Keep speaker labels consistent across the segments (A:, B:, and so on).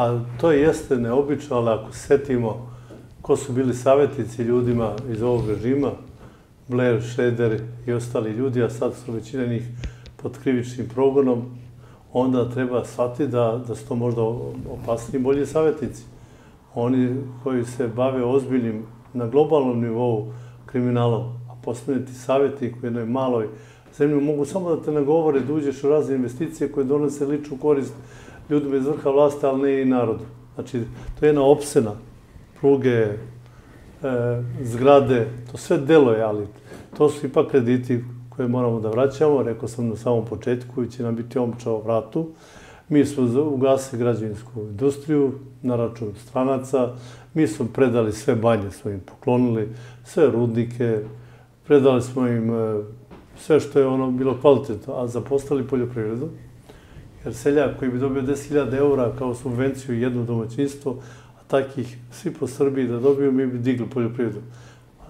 A: Pa to jeste neobično, ali ako setimo ko su bili savjetnici ljudima iz ovog režima, Blair, Schroeder i ostali ljudi, a sad su većina njih pod krivičnim progonom, onda treba shvatiti da, da su to možda opasniji bolji savjetnici. Oni koji se bave ozbiljnim na globalnom nivou kriminalom, a postaneti savjetnik u jednoj maloj zemlji, mogu samo da te nagovore da uđeš u razne investicije koje donose ličnu korist ljudima iz vrha vlasti, ali ne i narodu. Znači, to je jedna opsena pruge, e, zgrade, to sve delo je, ali to su ipak krediti koje moramo da vraćamo, rekao sam na samom početku i će nam biti omčao vratu. Mi smo ugasili građevinsku industriju na račun stranaca, mi smo predali sve banje, smo im poklonili, sve rudnike, predali smo im e, sve što je ono bilo kvalitetno, a zapostali poljoprivredu. Jer seljak koji bi dobio 10.000 eura kao subvenciju jedno domaćinstvo, takih svi po Srbiji da dobiju, mi bi digli poljoprivredu.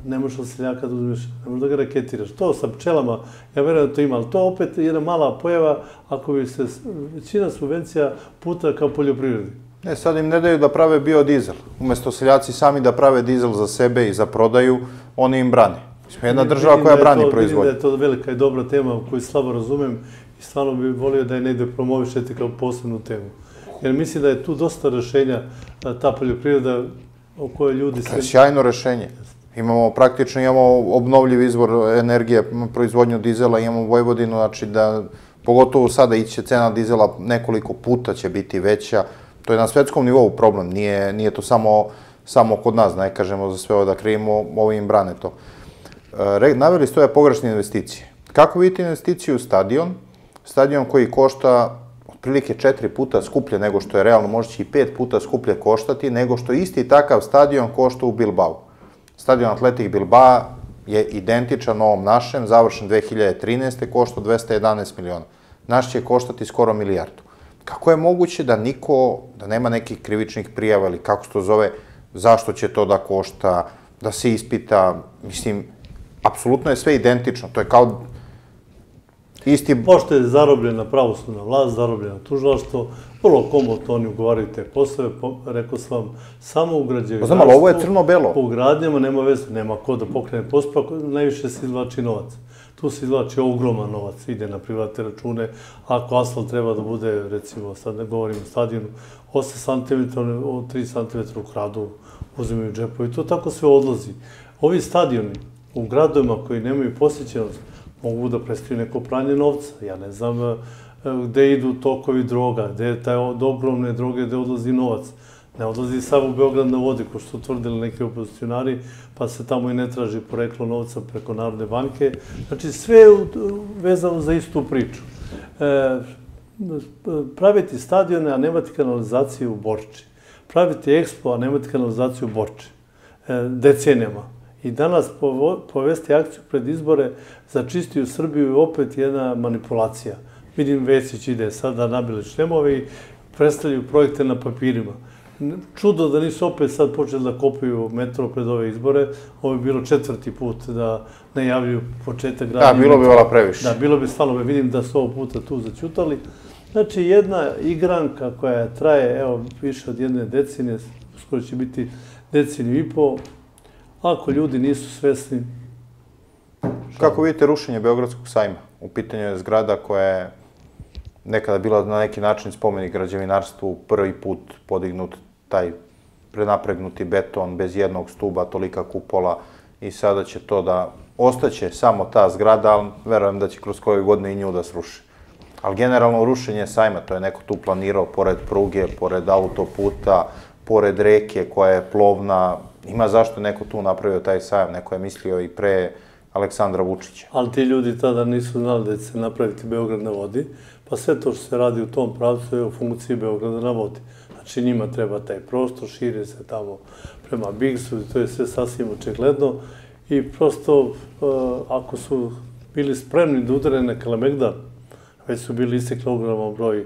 A: Ne možeš od seljaka da uzmeš, ne možeš da ga raketiraš. To sa pčelama, ja verujem da to ima, ali to opet je jedna mala pojava ako bi se većina subvencija puta kao poljoprivredi.
B: Ne, sad im ne daju da prave biodizel. Umesto seljaci sami da prave dizel za sebe i za prodaju, oni im brane. Smo jedna država koja da brani proizvodnju.
A: Vidim da je to velika i dobra tema koju slabo razumem i stvarno bih volio da je negde promovišete kao posebnu temu jer mislim da je tu dosta rešenja ta poljoprivreda o kojoj ljudi...
B: To je sjajno rešenje. Imamo praktično, imamo obnovljiv izvor energije, proizvodnju dizela, imamo Vojvodinu, znači da, pogotovo sada iće cena dizela nekoliko puta će biti veća. To je na svetskom nivou problem, nije, nije to samo, samo kod nas, ne kažemo za sve ovo da krivimo, ovo im brane to. E, naveli stoje pogrešne investicije. Kako vidite investiciju u stadion? Stadion koji košta otprilike četiri puta skuplje nego što je realno, možda će i pet puta skuplje koštati, nego što isti takav stadion košta u Bilbao. Stadion Atletik Bilbao je identičan ovom našem, završen 2013. košta 211 miliona. Naš će koštati skoro milijardu. Kako je moguće da niko, da nema nekih krivičnih prijava ili kako se to zove, zašto će to da košta, da se ispita, mislim, apsolutno je sve identično. To je kao
A: Isti... Pošto je zarobljena pravosudna vlast, zarobljena tužilaštvo, vrlo komotno oni ugovaraju te poslove, po, rekao sam vam, samo u građevinarstvu.
B: Znam, ali ovo je crno-belo.
A: U gradnjama nema veze, nema ko da pokrene postupak, najviše se izvlači novac. Tu se izvlači ogroman novac, ide na private račune. Ako asfalt treba da bude, recimo, sad ne govorim o stadionu, 8 cm, 3 cm u kradu uzimaju džepovi. To tako sve odlazi. Ovi stadioni u gradovima koji nemaju posjećenost, mogu da predstavljaju neko pranje novca. Ja ne znam e, gde idu tokovi droga, gde je taj od ogromne droge, gde odlazi novac. Ne odlazi samo u Beograd na vodi, ko što tvrdili neki opozicionari, pa se tamo i ne traži poreklo novca preko Narodne banke. Znači, sve je vezano za istu priču. E, praviti stadione, a nemati kanalizaciju u Borči. Praviti ekspo, a nemati kanalizaciju u Borči. E, decenijama I danas povesti akciju pred izbore za čistiju Srbiju je opet jedna manipulacija. Vidim, Vesić ide sada nabili šlemove i predstavljaju projekte na papirima. Čudo da nisu opet sad počeli da kopaju metro pred ove izbore. Ovo je bilo četvrti put da najavljuju početak
B: gradnje. Da, bilo bi vala previše.
A: Da, bilo bi stvarno, vidim da su ovo puta tu začutali. Znači, jedna igranka koja traje, evo, više od jedne decenije, skoro će biti deceniju i po, Ako ljudi nisu svesni...
B: Kako vidite rušenje Beogradskog sajma? U pitanju je zgrada koja je nekada bila na neki način spomenik građevinarstvu, prvi put podignut taj prenapregnuti beton bez jednog stuba, tolika kupola i sada će to da ostaće samo ta zgrada, ali verujem da će kroz koje godine i nju da sruši. Ali generalno rušenje sajma, to je neko tu planirao pored pruge, pored autoputa, pored reke koja je plovna, ima zašto neko tu napravio taj sajam, neko je mislio i pre Aleksandra Vučića.
A: Ali ti ljudi tada nisu znali da će se napraviti Beograd na vodi, pa sve to što se radi u tom pravcu je u funkciji Beograda na vodi. Znači njima treba taj prostor, šire se tamo prema Bigsu, to je sve sasvim očigledno i prosto uh, ako su bili spremni da udare na Kalemegdan, već su bili istekli ogroman broj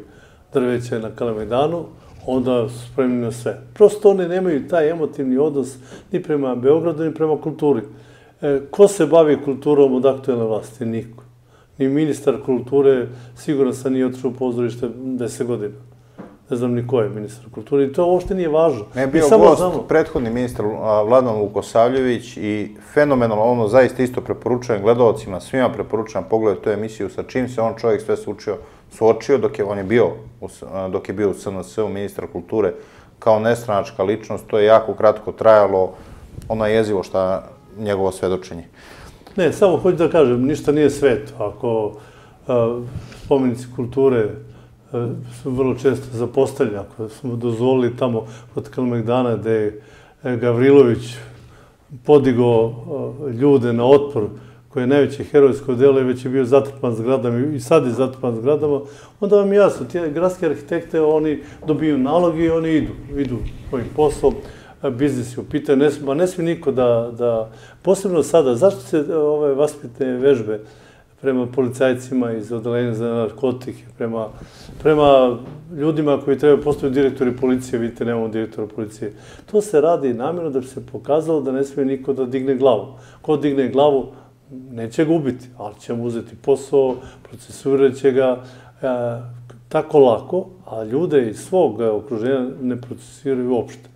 A: drveća na Kalemegdanu, onda su spremni na sve. Prosto oni nemaju taj emotivni odnos ni prema Beogradu, ni prema kulturi. E, ko se bavi kulturom od aktualne vlasti? Niko. Ni ministar kulture, sigurno sam nije otišao u pozorište deset godina. ne znam ni ko je ministar kulture i to uopšte nije važno.
B: Ne, bio samo gost, znamo... prethodni ministar Vladan Vukosavljević i fenomenalno, ono zaista isto preporučujem gledalcima, svima preporučujem pogledaj tu emisiju sa čim se on čovjek sve se učio, suočio dok je on je bio, dok je bio u SNS-u ministar kulture kao nestranačka ličnost, to je jako kratko trajalo, ono je jezivo šta njegovo svedočenje.
A: Ne, samo hoću da kažem, ništa nije sveto. Ako spomenici kulture su vrlo često zapostavljeni, ako smo dozvolili tamo od Kalmegdana gde je Gavrilović podigao ljude na otpor, koji je najveće herojsko delo i već je bio zatrpan zgradama i sad je zatrpan zgradama, onda vam je jasno, ti gradske arhitekte, oni dobiju nalogi i oni idu, idu svojim poslom, biznis je u pitanju, ne, ma ne smije niko da, da, posebno sada, zašto se ove vaspitne vežbe prema policajcima iz odelenja za narkotike, prema, prema ljudima koji trebaju postaviti direktori policije, vidite, nemamo direktora policije. To se radi namjerno da bi se pokazalo da ne smije niko da digne glavu. Ko digne glavu, neće ga ubiti, ali će mu uzeti posao, procesuirat će ga e, tako lako, a ljude iz svog okruženja ne procesiraju uopšte.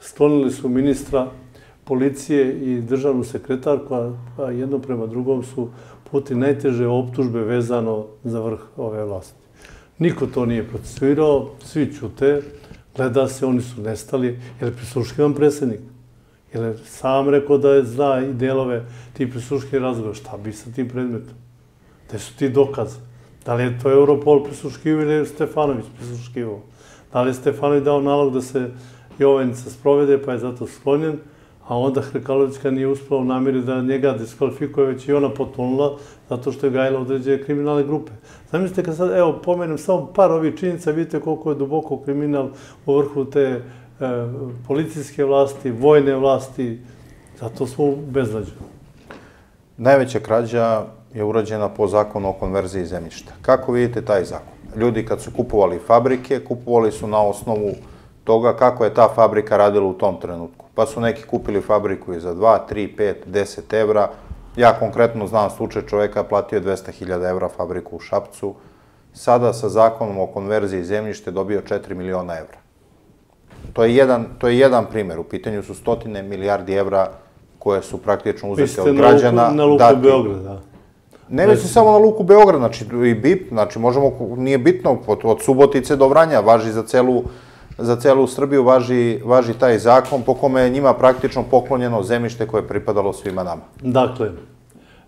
A: Sklonili su ministra policije i državnu sekretarku, a jedno prema drugom su puti najteže optužbe vezano za vrh ove vlasti. Niko to nije procesuirao, svi ćute, gleda se, oni su nestali, jer je prisluškivan predsednik. Jer je sam rekao da je zna i delove ti prisluški razgovor. Šta bi sa tim predmetom? Gde su ti dokaze? Da li je to Europol prisluškivo ili je Stefanović prisluškivo? Da li je Stefanović dao nalog da se Jovenica sprovede, pa je zato sklonjen, a onda Hrkalovićka nije uspela u namiri da njega diskvalifikuje, već i ona potonula, zato što je gajila određene kriminalne grupe. Zamislite kad sad, evo, pomenem samo par ovih činjenica, vidite koliko je duboko kriminal u vrhu te policijske vlasti, vojne vlasti, zato smo u.
B: Najveća krađa je urađena po zakonu o konverziji zemljišta. Kako vidite taj zakon? Ljudi kad su kupovali fabrike, kupovali su na osnovu toga kako je ta fabrika radila u tom trenutku. Pa su neki kupili fabriku i za 2, 3, 5, 10 evra. Ja konkretno znam slučaj čoveka platio 200.000 evra fabriku u Šapcu. Sada sa zakonom o konverziji zemljište dobio 4 miliona evra. To je jedan, to je jedan primer. U pitanju su stotine milijardi evra koje su praktično uzete od građana.
A: Na luku, na luku Beograd, da.
B: Ne mislim samo na Luku Beograd, znači i BIP, znači možemo, nije bitno, od, od Subotice do Vranja, važi za celu, za celu Srbiju, važi, važi taj zakon po kome je njima praktično poklonjeno zemljište koje je pripadalo svima nama.
A: Dakle,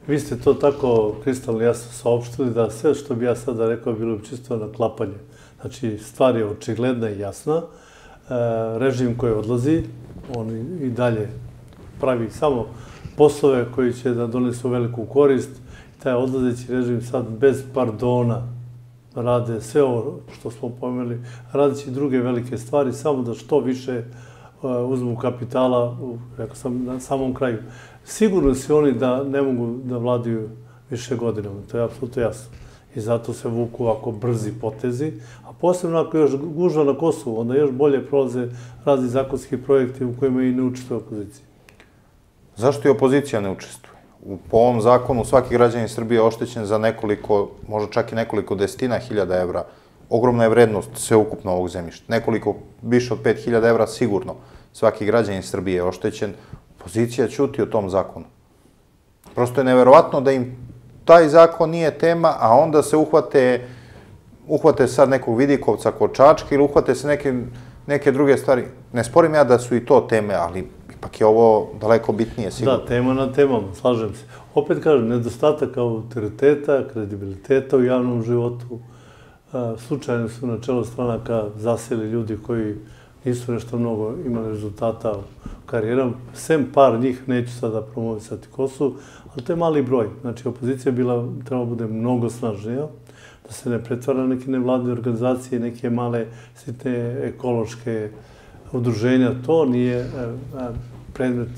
A: vi ste to tako kristalno jasno saopštili da sve što bi ja sada rekao bilo bi čisto na klapanje. Znači, stvar je očigledna i jasna. E, režim koji odlazi, on i dalje pravi samo poslove koji će da donesu veliku korist, taj odlazeći režim sad bez pardona rade sve ovo što smo pomeli, radeći druge velike stvari, samo da što više uh, uzmu kapitala, rekao sam, na samom kraju. Sigurno su oni da ne mogu da vladaju više godinama, to je apsolutno jasno. I zato se vuku ovako brzi potezi, a posebno ako još gužva na Kosovu, onda još bolje prolaze razni zakonski projekti u kojima i ne učestvuje opozicija.
B: Zašto i opozicija ne učestvuje? u, po ovom zakonu svaki građanin Srbije je oštećen za nekoliko, možda čak i nekoliko desetina hiljada evra. Ogromna je vrednost sveukupno ovog zemljišta. Nekoliko, više od 5000 evra sigurno. Svaki građanin Srbije je oštećen. Opozicija ćuti o tom zakonu. Prosto je neverovatno da im taj zakon nije tema, a onda se uhvate, uhvate sad nekog vidikovca kod Čačka ili uhvate se neke, neke druge stvari. Ne sporim ja da su i to teme, ali ipak je ovo daleko bitnije, sigurno.
A: Da, tema na temama, slažem se. Opet kažem, nedostatak autoriteta, kredibiliteta u javnom životu. Slučajno su na čelo stranaka zaseli ljudi koji nisu nešto mnogo imali rezultata u karijerom. Sem par njih, neću sada promovisati Kosovu, ali to je mali broj. Znači, opozicija bila, treba bude mnogo snažnija, da se ne pretvara neke nevladne organizacije, neke male sitne ekološke udruženja. To nije predmet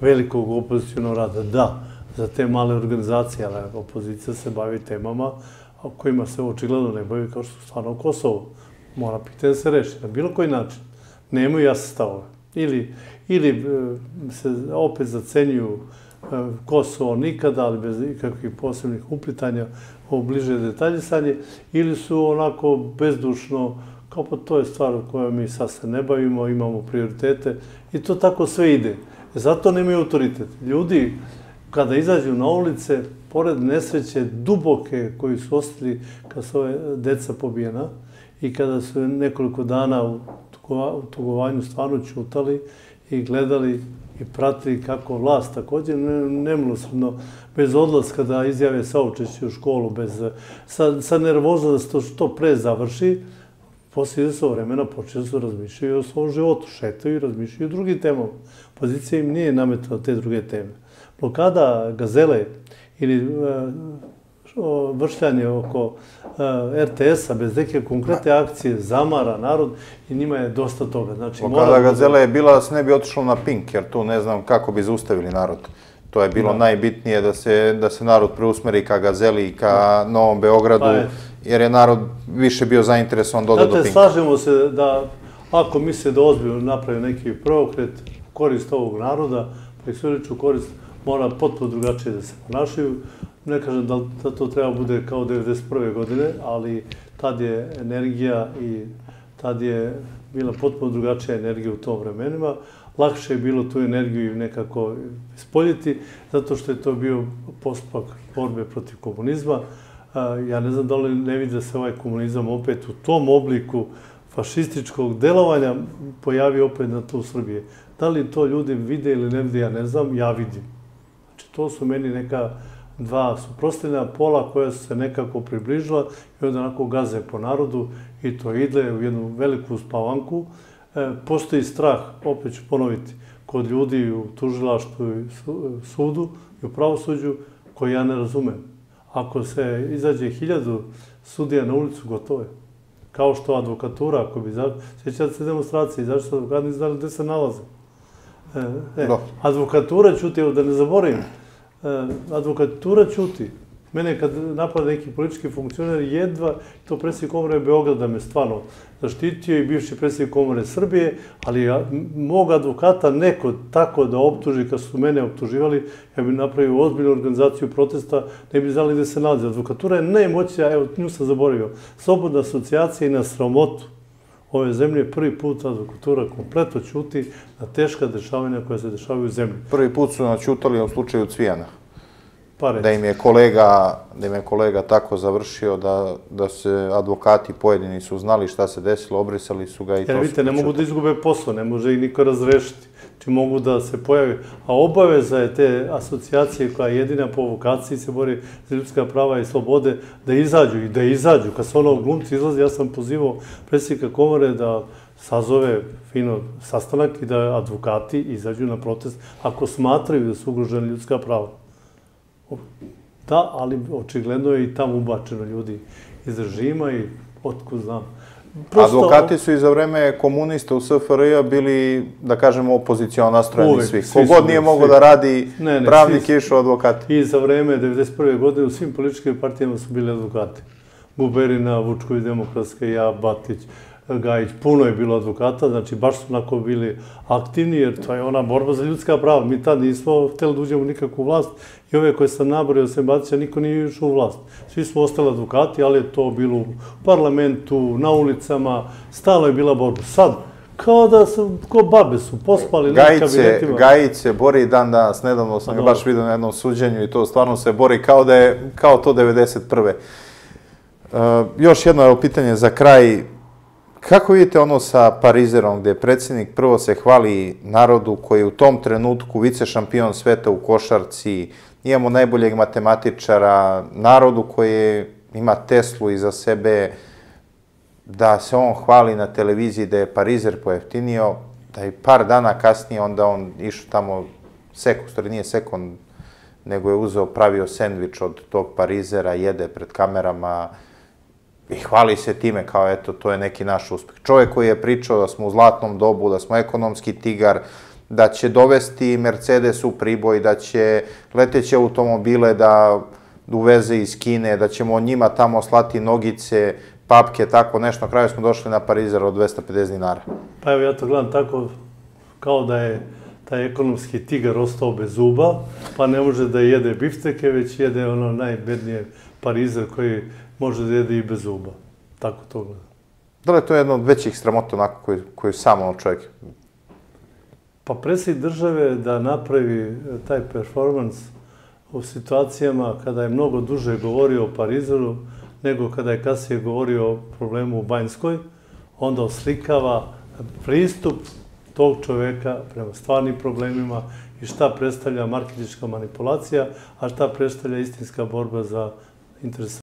A: velikog opozicijnog rada. Da, za te male organizacije, ali opozicija se bavi temama kojima se očigledno ne bavi kao što su stvarno Kosovo. Mora pitanje da se reši na bilo koji način. Nemaju jasne stavove. Ili, ili e, se opet zacenjuju e, Kosovo nikada, ali bez ikakvih posebnih uplitanja o bliže detaljisanje, ili su onako bezdušno kao pa to je stvar u kojoj mi sad se ne bavimo, imamo prioritete i to tako sve ide. Zato nemaju autoritet. Ljudi, kada izađu na ulice, pored nesreće duboke koji su ostali kad su ove deca pobijena i kada su nekoliko dana u tugovanju stvarno čutali i gledali i pratili kako vlast također nemilosrdno bez odlaska da izjave saučešće u školu, bez, sa, sa nervozno da se to što pre završi, poslije izvesno vremena počeli su razmišljaju o svom životu, šetaju i razmišljaju o drugim temama. Pozicija im nije nametala te druge teme. Blokada gazele ili uh, vršljanje oko uh, RTS-a bez neke konkretne akcije zamara narod i njima je dosta toga.
B: Znači, Blokada gazele je bila da se ne bi otišlo na Pink, jer tu ne znam kako bi zaustavili narod. To je bilo da. najbitnije da se, da se narod preusmeri ka Gazeli i ka Novom Beogradu. Pa je jer je narod više bio zainteresovan da ode do Pinka.
A: slažemo se da ako misle da ozbiljno napravi neki preokret, korist ovog naroda, pa i sveliču korist, mora potpuno drugačije da se ponašaju. Ne kažem da, da to treba bude kao 1991. godine, ali tad je energija i tad je bila potpuno drugačija energija u tom vremenima. Lakše je bilo tu energiju nekako ispoljiti, zato što je to bio postupak borbe protiv komunizma ja ne znam da li ne vidi da se ovaj komunizam opet u tom obliku fašističkog delovanja pojavi opet na to u Srbije. Da li to ljudi vide ili ne vide, ja ne znam, ja vidim. Znači, to su meni neka dva suprostavljena pola koja su se nekako približila i onda onako gaze po narodu i to ide u jednu veliku spavanku. E, postoji strah, opet ću ponoviti, kod ljudi u tužilaštvu i sudu i u pravosuđu koji ja ne razumem. Ako se izađe hiljadu sudija na ulicu, gotovo je. Kao što advokatura, ako bi izađe, sjećate se demonstracije, izađe su advokati, znali gde se nalaze. E, e, advokatura čuti, evo da ne zaboravim, advokatura čuti. Mene kad napada neki politički funkcioner, jedva to predsjednik komore Beograda me stvarno zaštitio i bivši predsjednik komore Srbije, ali ja, mog advokata neko tako da optuži, kad su mene optuživali, ja bih napravio ozbiljnu organizaciju protesta, ne bi znali gde se nalazi. Advokatura je najmoćnija, evo, nju sam zaboravio, slobodna asocijacija i na sramotu ove zemlje prvi put advokatura kompletno čuti na teška dešavanja koja se dešavaju u zemlji.
B: Prvi put su načutali u slučaju Cvijana. Pa da im je kolega, da im je kolega tako završio da, da se advokati pojedini su znali šta se desilo, obrisali su ga i
A: to vidite, ne mogu da izgube posao, ne može ih niko razrešiti. Či mogu da se pojavi. A obaveza je te asocijacije koja je jedina po vokaciji se bori za ljudska prava i slobode, da izađu i da izađu. Kad se ono glumci izlazi, ja sam pozivao predsjednika komore da sazove fino sastanak i da advokati izađu na protest ako smatraju da su ugrožene ljudska prava. Da, ali očigledno je i tamo ubačeno ljudi iz režima i otko znam.
B: Prosto, Advokati su i za vreme komunista u SFRJ bili, da kažemo, opozicijalno nastrojeni uvek, svi. svi Kogod nije mogao da radi ne, ne, pravnik svi, išao advokati.
A: I za vreme 1991. godine u svim političkim partijama su bili advokati. Buberina, Vučković, Demokratska, ja, Batić, Gajić, puno je bilo advokata, znači baš su onako bili aktivni, jer to je ona borba za ljudska prava. Mi tad nismo hteli da uđemo nikakvu vlast i ove koje sam naborio sem Batića, niko nije išao u vlast. Svi su ostali advokati, ali je to bilo u parlamentu, na ulicama, stalo je bila borba. Sad, kao da su, ko babe su, pospali
B: Gajić na kabinetima. Gajić se bori dan danas, nedavno sam ga baš vidio na jednom suđenju i to stvarno se bori kao da je, kao to 91. Uh, još jedno pitanje za kraj. Kako vidite ono sa Parizerom, gde predsjednik prvo se hvali narodu koji je u tom trenutku vice šampion sveta u košarci, imamo najboljeg matematičara, narodu koji ima Teslu iza sebe, da se on hvali na televiziji da je Parizer pojeftinio, da je par dana kasnije onda on išao tamo, sekund, stvari nije sekund, nego je uzeo, pravio sendvič od tog Parizera, jede pred kamerama, i hvali se time kao eto to je neki naš uspeh. Čovjek koji je pričao da smo u zlatnom dobu, da smo ekonomski tigar, da će dovesti Mercedes u priboj, da će leteće automobile da uveze iz Kine, da ćemo njima tamo slati nogice, papke, tako nešto. Na kraju smo došli na Parizer od 250 dinara.
A: Pa evo ja to gledam tako kao da je taj ekonomski tigar ostao bez zuba, pa ne može da jede bifteke, već jede ono najbednije Parizer koji može da jede i bez zuba. Tako to gleda.
B: Da li je to jedna od većih sramota onako koju, koju sam ono čovjek
A: Pa predsjednik države da napravi e, taj performans u situacijama kada je mnogo duže govorio o Parizeru nego kada je kasnije govorio o problemu u Banjskoj, onda oslikava pristup tog čoveka prema stvarnim problemima i šta predstavlja marketička manipulacija, a šta predstavlja istinska borba za interes